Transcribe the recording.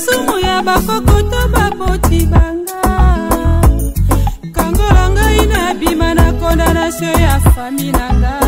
lisumu ya bakokoto baboti banga kangola ngai nabima na kondanasio ya fami na ngai